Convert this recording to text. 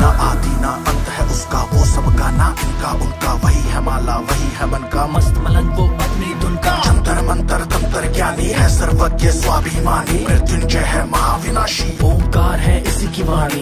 ना आदि, ना अंत है उसका, वो सबका ना इनका, उनका वही है माला, वही है मन का मस्त मलन वो अपनी धुन का। जंतर मंतर, तंत्र ज्ञानी है सर्वज्ञ स्वाभिमानी। मृत्युंजय है महाविनाशी। ओंकार है इसी की वाणी।